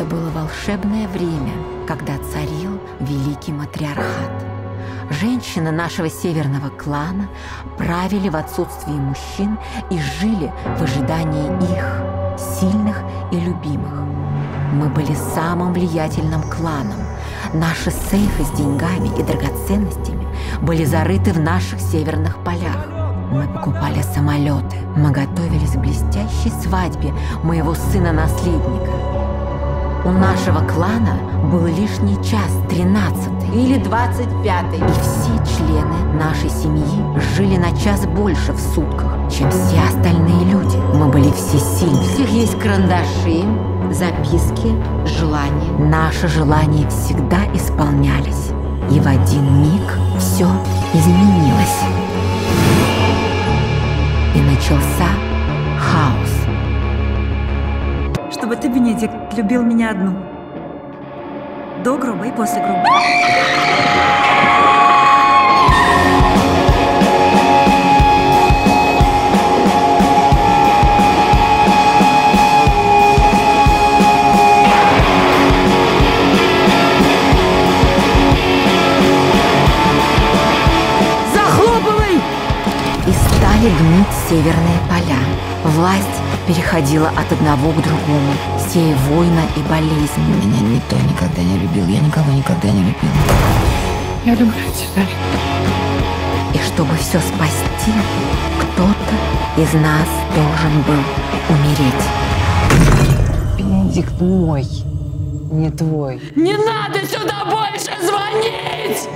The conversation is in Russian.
Это было волшебное время, когда царил великий матриархат. Женщины нашего северного клана правили в отсутствии мужчин и жили в ожидании их, сильных и любимых. Мы были самым влиятельным кланом. Наши сейфы с деньгами и драгоценностями были зарыты в наших северных полях. Мы покупали самолеты. Мы готовились к блестящей свадьбе моего сына-наследника. У нашего клана был лишний час, 13 или 25 и все члены нашей семьи жили на час больше в сутках, чем все остальные люди. Мы были все сильны. У всех есть карандаши, записки, желания. Наши желания всегда исполнялись. И в один миг все изменилось. Чтобы ты, Бенедикт, любил меня одну. До гроба и после гроба. Захлопывай! И стали гнить северные поля. Власть переходила от одного к другому, сея война и болезни. Меня никто никогда не любил, я никого никогда не любил. Я люблю тебя. И чтобы все спасти, кто-то из нас должен был умереть. Бенедикт мой, не твой. Не надо сюда больше звонить!